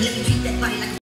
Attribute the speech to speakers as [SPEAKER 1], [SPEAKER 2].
[SPEAKER 1] Lệnh chuyển.